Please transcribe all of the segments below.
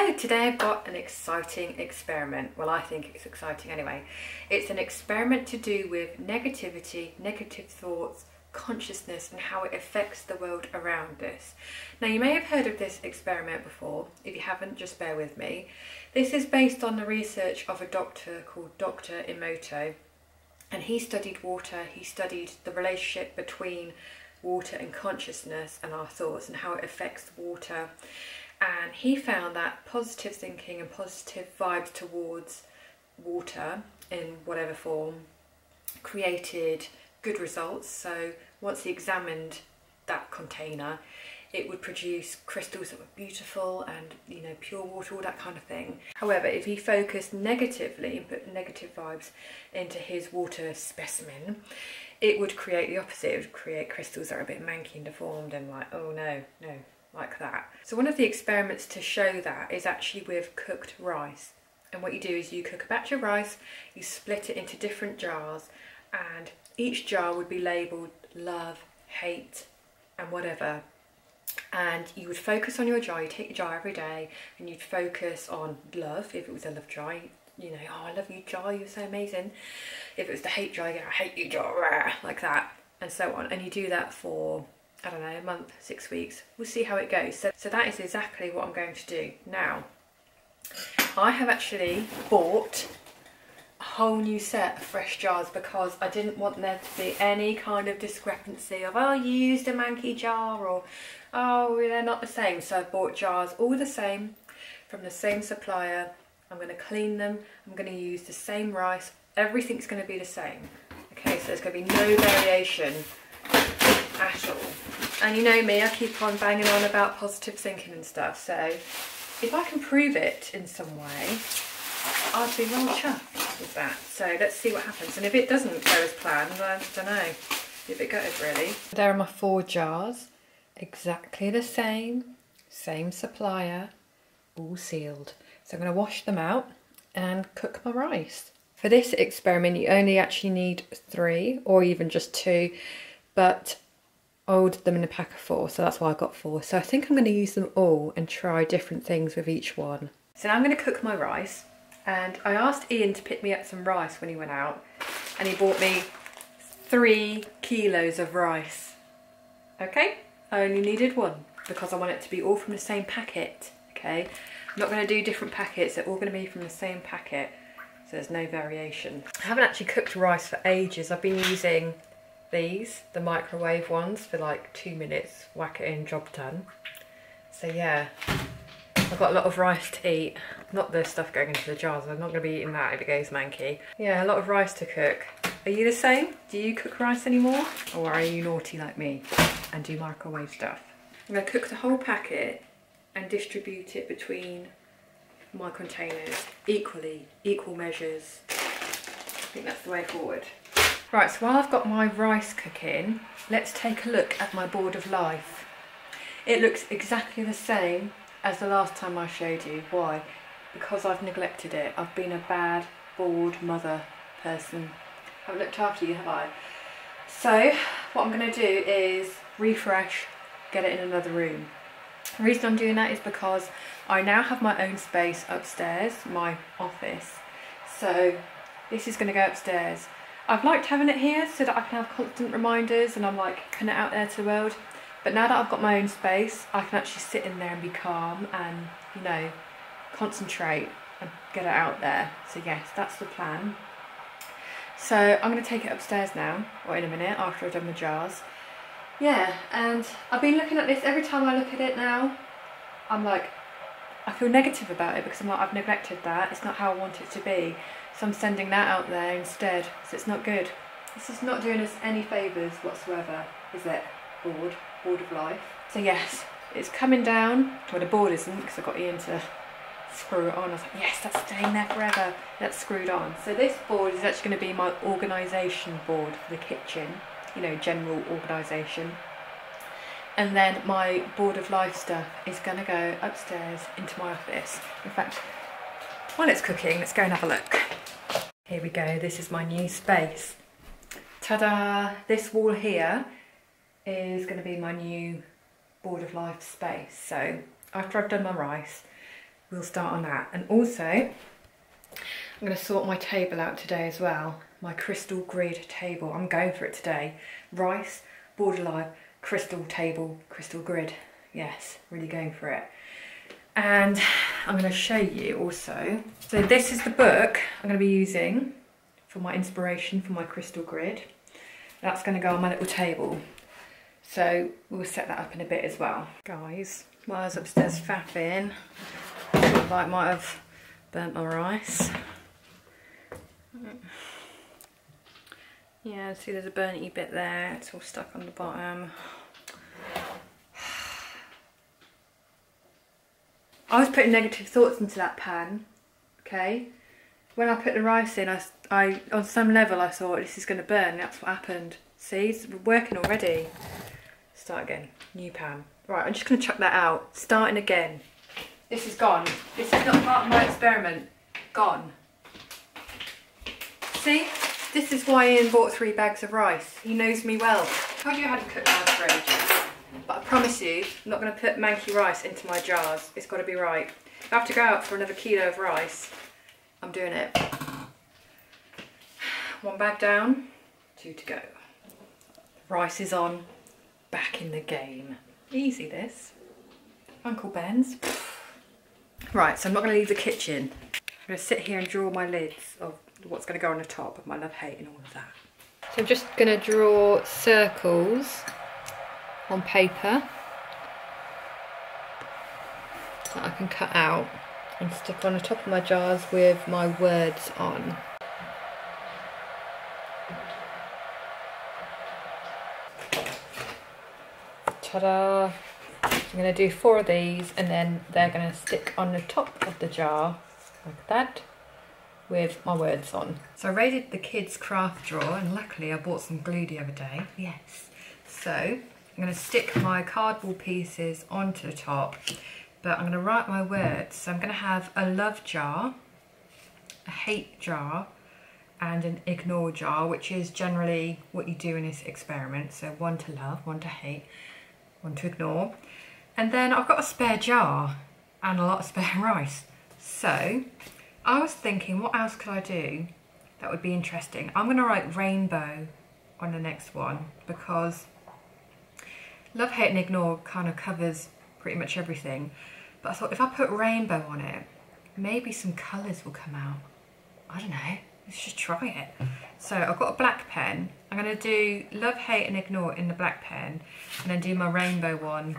Today I've got an exciting experiment. Well, I think it's exciting anyway. It's an experiment to do with negativity, negative thoughts, consciousness and how it affects the world around us. Now you may have heard of this experiment before. If you haven't, just bear with me. This is based on the research of a doctor called Dr. Emoto and he studied water, he studied the relationship between water and consciousness and our thoughts and how it affects water and he found that positive thinking and positive vibes towards water in whatever form created good results. So once he examined that container, it would produce crystals that were beautiful and you know pure water, all that kind of thing. However, if he focused negatively and put negative vibes into his water specimen, it would create the opposite. It would create crystals that are a bit manky and deformed and like, oh no, no, like that. So one of the experiments to show that is actually with cooked rice. And what you do is you cook a batch of rice, you split it into different jars, and each jar would be labelled love, hate, and whatever. And you would focus on your jar, you take your jar every day, and you'd focus on love, if it was a love jar, you know, oh, I love you, jar, you're so amazing. If it was the hate jar, you I hate you, jar, like that, and so on. And you do that for I don't know, a month, six weeks. We'll see how it goes. So, so that is exactly what I'm going to do. Now, I have actually bought a whole new set of fresh jars because I didn't want there to be any kind of discrepancy of, oh, you used a manky jar or, oh, they're not the same. So I bought jars all the same from the same supplier. I'm going to clean them. I'm going to use the same rice. Everything's going to be the same. Okay, so there's going to be no variation at all. And you know me, I keep on banging on about positive thinking and stuff. So if I can prove it in some way, I'd be well chuffed with that. So let's see what happens. And if it doesn't go as planned, I don't know. If it gutted really. There are my four jars. Exactly the same. Same supplier. All sealed. So I'm going to wash them out and cook my rice. For this experiment, you only actually need three or even just two. But Ordered them in a pack of four, so that's why I got four. So I think I'm going to use them all and try different things with each one. So now I'm going to cook my rice. And I asked Ian to pick me up some rice when he went out. And he bought me three kilos of rice. Okay, I only needed one because I want it to be all from the same packet. Okay, I'm not going to do different packets, they're all going to be from the same packet. So there's no variation. I haven't actually cooked rice for ages. I've been using these, the microwave ones, for like two minutes, whack it in, job done. So yeah, I've got a lot of rice to eat. Not the stuff going into the jars, I'm not going to be eating that if it goes manky. Yeah, a lot of rice to cook. Are you the same? Do you cook rice anymore? Or are you naughty like me and do microwave stuff? I'm going to cook the whole packet and distribute it between my containers equally, equal measures. I think that's the way forward. Right, so while I've got my rice cooking, let's take a look at my board of life. It looks exactly the same as the last time I showed you. Why? Because I've neglected it. I've been a bad, board mother person. I haven't looked after you, have I? So, what I'm going to do is refresh, get it in another room. The reason I'm doing that is because I now have my own space upstairs, my office. So, this is going to go upstairs. I've liked having it here so that I can have constant reminders and I'm like putting it out there to the world. But now that I've got my own space, I can actually sit in there and be calm and, you know, concentrate and get it out there. So yes, that's the plan. So I'm going to take it upstairs now, or in a minute, after I've done the jars. Yeah, and I've been looking at this, every time I look at it now, I'm like, I feel negative about it because I'm like, I've neglected that, it's not how I want it to be. So I'm sending that out there instead. So it's not good. This is not doing us any favours whatsoever, is it? Board, board of life. So yes, it's coming down. Well, the board isn't because I got Ian to screw it on. I was like, yes, that's staying there forever. That's screwed on. So this board is actually going to be my organisation board for the kitchen. You know, general organisation. And then my board of life stuff is going to go upstairs into my office. In fact, while it's cooking, let's go and have a look. Here we go, this is my new space. Ta-da! This wall here is going to be my new board of life space. So after I've done my rice, we'll start on that. And also, I'm going to sort my table out today as well. My crystal grid table. I'm going for it today. Rice, board of line, crystal table, crystal grid. Yes, really going for it. And I'm going to show you also. So this is the book I'm going to be using for my inspiration for my crystal grid. That's going to go on my little table. So we'll set that up in a bit as well. Guys, while I was upstairs faffing, I might have burnt my rice. Yeah, see there's a burnty bit there, it's all stuck on the bottom. I was putting negative thoughts into that pan, okay? When I put the rice in, I, I on some level I thought this is going to burn, that's what happened. See, it's working already. Start again, new pan. Right, I'm just going to chuck that out, starting again. This is gone. This is not part of my experiment. Gone. See? This is why Ian bought three bags of rice. He knows me well. Told you how to cook fridge. But I promise you, I'm not going to put manky rice into my jars. It's got to be right. If I have to go out for another kilo of rice, I'm doing it. One bag down, two to go. Rice is on, back in the game. Easy this. Uncle Ben's. Right, so I'm not going to leave the kitchen. I'm going to sit here and draw my lids of what's going to go on the top of my love, hate and all of that. So I'm just going to draw circles on paper that I can cut out and stick on the top of my jars with my words on. Ta-da! I'm going to do four of these and then they're going to stick on the top of the jar like that with my words on. So I raided the kids craft drawer and luckily I bought some glue the other day. Yes. So I'm going to stick my cardboard pieces onto the top but I'm going to write my words. So I'm going to have a love jar, a hate jar and an ignore jar which is generally what you do in this experiment. So one to love, one to hate, one to ignore. And then I've got a spare jar and a lot of spare rice. So I was thinking, what else could I do that would be interesting? I'm going to write rainbow on the next one because love, hate and ignore kind of covers pretty much everything. But I thought if I put rainbow on it, maybe some colours will come out. I don't know. Let's just try it. So I've got a black pen. I'm going to do love, hate and ignore in the black pen and then do my rainbow one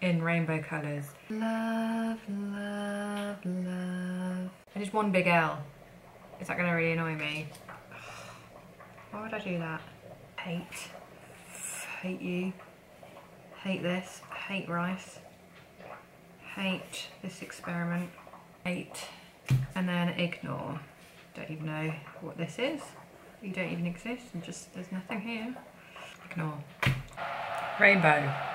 in rainbow colours. Love, love, love. Did one big L. Is that going to really annoy me? Why would I do that? Hate. Hate you. Hate this. Hate rice. Hate this experiment. Hate. And then ignore. Don't even know what this is. You don't even exist and just there's nothing here. Ignore. Rainbow.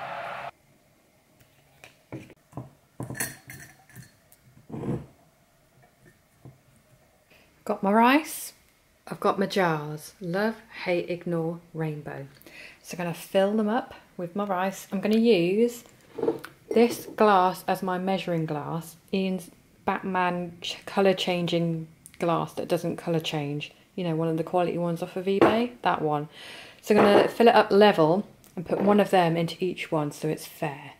Got my rice, I've got my jars, love, hate, ignore, rainbow. So I'm going to fill them up with my rice. I'm going to use this glass as my measuring glass, Ian's Batman colour changing glass that doesn't colour change. You know, one of the quality ones off of eBay, that one. So I'm going to fill it up level and put one of them into each one so it's fair.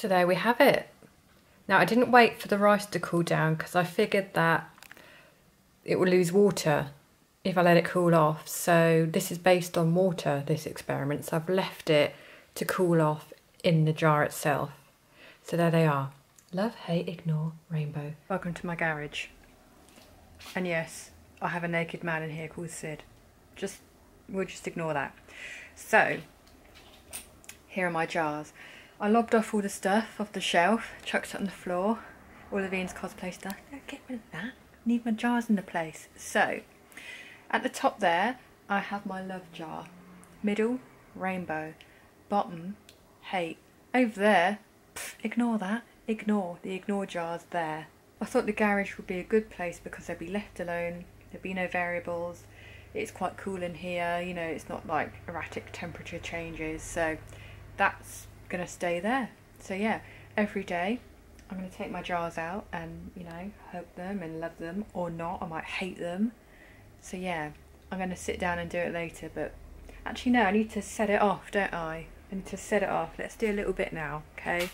So there we have it. Now I didn't wait for the rice to cool down because I figured that it will lose water if I let it cool off. So this is based on water, this experiment. So I've left it to cool off in the jar itself. So there they are. Love, hate, ignore, rainbow. Welcome to my garage. And yes, I have a naked man in here called Sid. Just, we'll just ignore that. So, here are my jars. I lobbed off all the stuff off the shelf, chucked it on the floor, all of Ian's cosplay stuff. Don't get rid of that. Need my jars in the place. So, at the top there, I have my love jar. Middle, rainbow. Bottom, hate. Over there, pff, ignore that. Ignore the ignore jars there. I thought the garage would be a good place because they'd be left alone, there'd be no variables, it's quite cool in here, you know, it's not like erratic temperature changes, so that's gonna stay there. So yeah, every day I'm gonna take my jars out and, you know, hug them and love them or not, I might hate them. So yeah, I'm gonna sit down and do it later, but actually no, I need to set it off, don't I? I need to set it off. Let's do a little bit now, okay?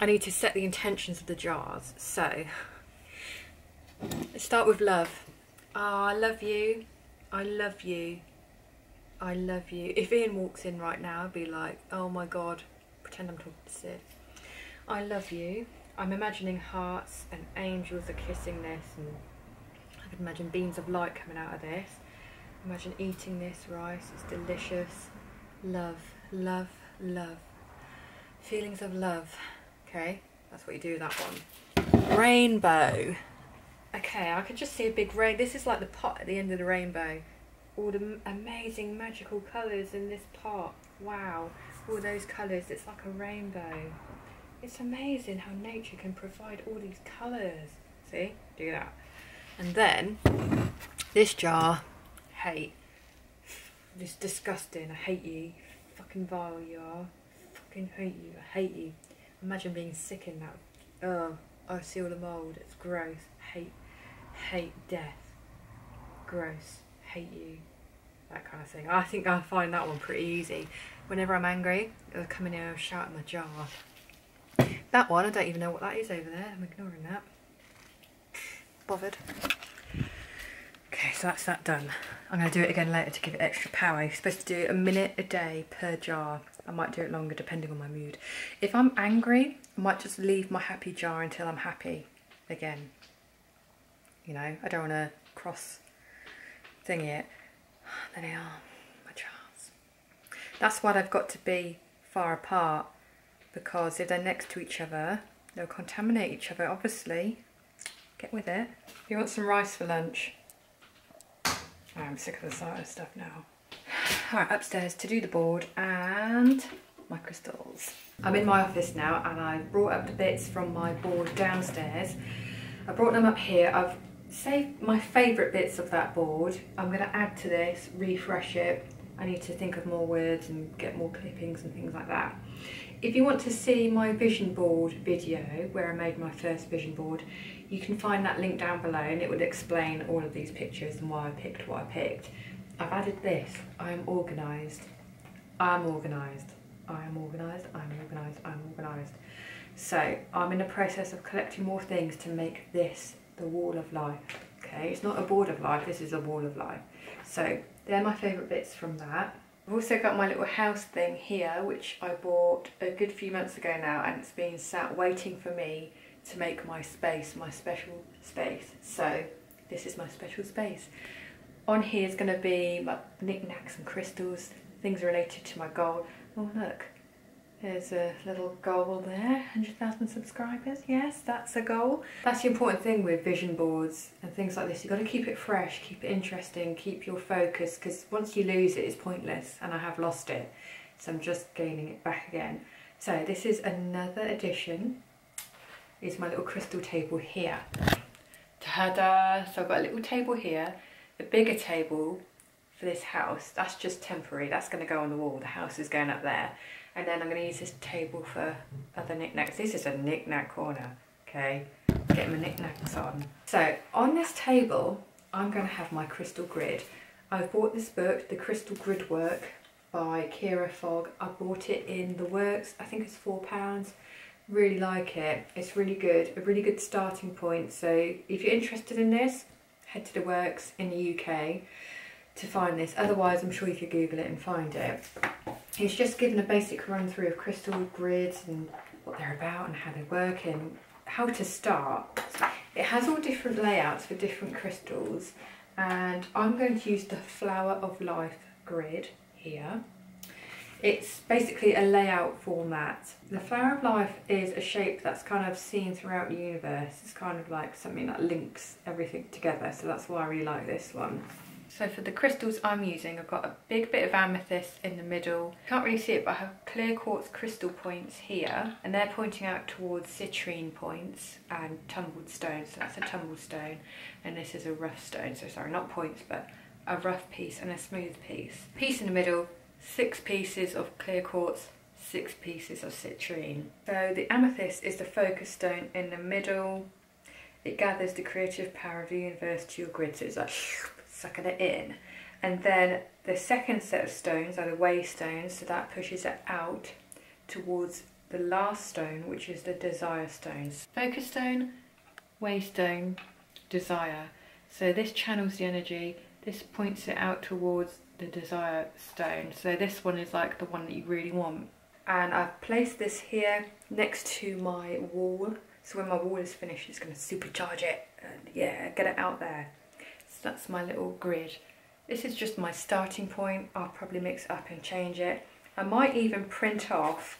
I need to set the intentions of the jars. So, let's start with love. Oh, I love you. I love you. I love you. If Ian walks in right now, I'd be like, oh my god, pretend I'm talking to Sid. I love you. I'm imagining hearts and angels are kissing this, and I can imagine beams of light coming out of this. Imagine eating this rice, it's delicious. Love, love, love. Feelings of love. Okay, that's what you do with that one. Rainbow. Okay, I can just see a big rain. This is like the pot at the end of the rainbow. All the amazing magical colours in this pot. Wow, all those colours. It's like a rainbow. It's amazing how nature can provide all these colours. See? Do that. And then this jar, hate. It's disgusting. I hate you. Fucking vile you are. Fucking hate you. I hate you. Imagine being sick in that. Oh, I see all the mould. It's gross. Hate, hate death. Gross. Hate you. That kind of thing. I think I find that one pretty easy. Whenever I'm angry, I'll come in here and shout in my jar. That one, I don't even know what that is over there. I'm ignoring that. Bothered. Okay, so that's that done. I'm going to do it again later to give it extra power. You're supposed to do a minute a day per jar. I might do it longer depending on my mood. If I'm angry, I might just leave my happy jar until I'm happy again. You know, I don't want to cross thing it. There they are, my jars. That's why they've got to be far apart because if they're next to each other, they'll contaminate each other, obviously. Get with it. You want some rice for lunch? I'm sick of the sight of stuff now. Alright, upstairs to do the board and my crystals. I'm in my office now and I brought up the bits from my board downstairs. I brought them up here. I've saved my favourite bits of that board. I'm going to add to this, refresh it. I need to think of more words and get more clippings and things like that. If you want to see my vision board video where I made my first vision board, you can find that link down below and it would explain all of these pictures and why I picked what I picked. I've added this. I am organised. I am organised. I am organised. I'm organised. I'm organised. So I'm in the process of collecting more things to make this the wall of life. Okay, it's not a board of life. This is a wall of life. So they're my favourite bits from that. I've also got my little house thing here, which I bought a good few months ago now, and it's been sat waiting for me to make my space, my special space. So this is my special space. On here is going to be my knickknacks and crystals, things related to my goal. Oh look, there's a little goal there, 100,000 subscribers. Yes, that's a goal. That's the important thing with vision boards and things like this. You've got to keep it fresh, keep it interesting, keep your focus because once you lose it, it's pointless and I have lost it. So I'm just gaining it back again. So this is another edition. Is my little crystal table here. Ta-da! So I've got a little table here the bigger table for this house, that's just temporary. That's going to go on the wall. The house is going up there. And then I'm going to use this table for other knickknacks. This is a knickknack corner, okay? Get my knickknacks on. So on this table, I'm going to have my crystal grid. I've bought this book, The Crystal Grid Work by Kiera Fogg. I bought it in The Works. I think it's £4. Really like it. It's really good. A really good starting point. So if you're interested in this, head to the works in the UK to find this. Otherwise, I'm sure you could Google it and find it. He's just given a basic run through of crystal grids and what they're about and how they work and how to start. It has all different layouts for different crystals and I'm going to use the Flower of Life grid here. It's basically a layout format. The flower of life is a shape that's kind of seen throughout the universe. It's kind of like something that links everything together, so that's why I really like this one. So for the crystals I'm using, I've got a big bit of amethyst in the middle. Can't really see it, but I have clear quartz crystal points here, and they're pointing out towards citrine points and tumbled stones. So that's a tumbled stone, and this is a rough stone. So sorry, not points, but a rough piece and a smooth piece. Piece in the middle, six pieces of clear quartz, six pieces of citrine. So the amethyst is the focus stone in the middle. It gathers the creative power of the universe to your grid, so it's like sucking it in. And then the second set of stones are the way stones, so that pushes it out towards the last stone, which is the desire stones. Focus stone, way stone, desire. So this channels the energy, this points it out towards the desire stone. So this one is like the one that you really want. And I've placed this here next to my wall. So when my wall is finished, it's going to supercharge it and yeah, get it out there that's my little grid. This is just my starting point. I'll probably mix up and change it. I might even print off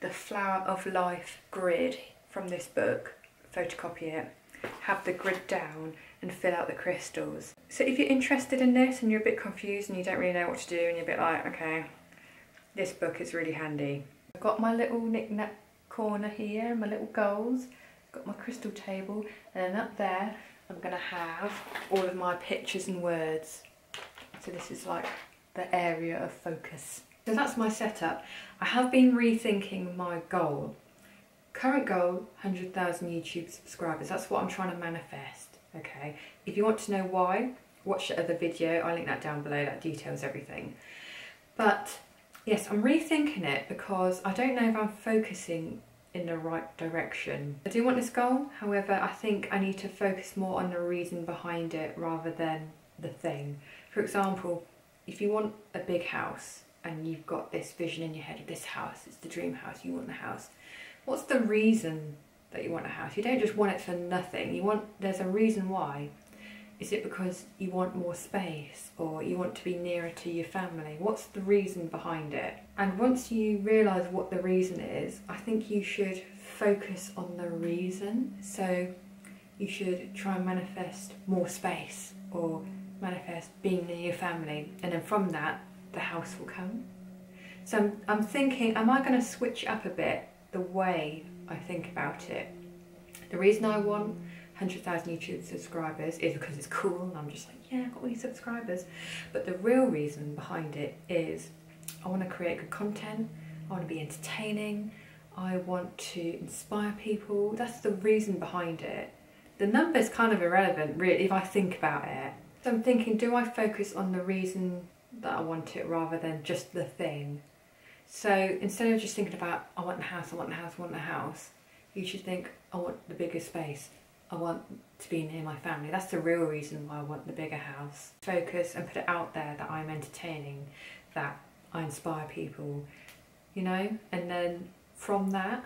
the Flower of Life grid from this book, photocopy it, have the grid down and fill out the crystals. So if you're interested in this and you're a bit confused and you don't really know what to do and you're a bit like, okay, this book is really handy. I've got my little knick-knack corner here, my little goals, got my crystal table and then up there I'm going to have all of my pictures and words. So this is like the area of focus. So that's my setup. I have been rethinking my goal. Current goal, 100,000 YouTube subscribers. That's what I'm trying to manifest, okay? If you want to know why, watch the other video. I'll link that down below. That details everything. But yes, I'm rethinking it because I don't know if I'm focusing in the right direction. I do want this goal, however, I think I need to focus more on the reason behind it rather than the thing. For example, if you want a big house and you've got this vision in your head of this house, it's the dream house, you want the house. What's the reason that you want a house? You don't just want it for nothing. You want there's a reason why. Is it because you want more space or you want to be nearer to your family? What's the reason behind it? And once you realise what the reason is, I think you should focus on the reason. So you should try and manifest more space or manifest being near your family. And then from that, the house will come. So I'm, I'm thinking, am I going to switch up a bit the way I think about it? The reason I want 100,000 YouTube subscribers is because it's cool and I'm just like, yeah, I've got all these subscribers. But the real reason behind it is I want to create good content, I want to be entertaining, I want to inspire people. That's the reason behind it. The number is kind of irrelevant, really, if I think about it. So I'm thinking, do I focus on the reason that I want it rather than just the thing? So instead of just thinking about, I want the house, I want the house, I want the house, you should think, I want the bigger space, I want to be near my family. That's the real reason why I want the bigger house. Focus and put it out there that I'm entertaining, that I inspire people, you know, and then from that,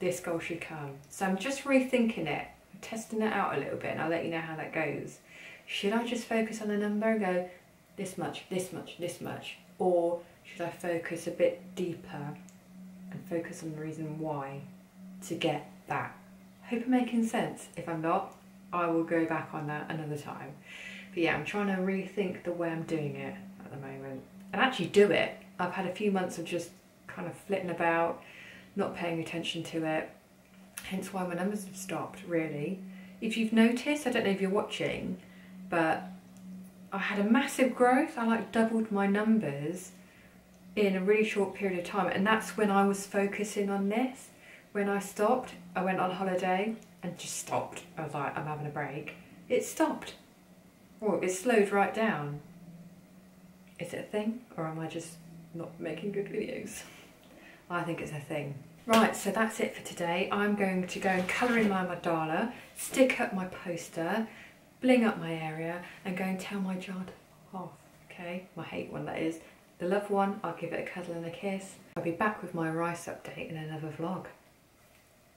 this goal should come. So I'm just rethinking it, testing it out a little bit, and I'll let you know how that goes. Should I just focus on the number and go this much, this much, this much? Or should I focus a bit deeper and focus on the reason why to get that Hope I'm making sense. If I'm not, I will go back on that another time. But yeah, I'm trying to rethink the way I'm doing it at the moment. And actually do it. I've had a few months of just kind of flitting about, not paying attention to it. Hence why my numbers have stopped, really. If you've noticed, I don't know if you're watching, but I had a massive growth. I like doubled my numbers in a really short period of time. And that's when I was focusing on this. When I stopped, I went on holiday and just stopped. I was like, I'm having a break. It stopped. Well, it slowed right down. Is it a thing or am I just not making good videos? I think it's a thing. Right, so that's it for today. I'm going to go and colour in my mandala, stick up my poster, bling up my area and go and tell my jar off, okay? My hate one that is. The love one, I'll give it a cuddle and a kiss. I'll be back with my rice update in another vlog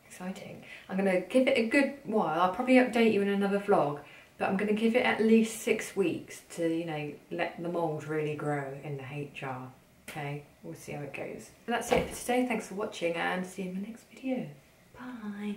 exciting. I'm going to give it a good while. I'll probably update you in another vlog, but I'm going to give it at least six weeks to, you know, let the mould really grow in the hate jar. Okay, we'll see how it goes. that's it for today. Thanks for watching and see you in my next video. Bye.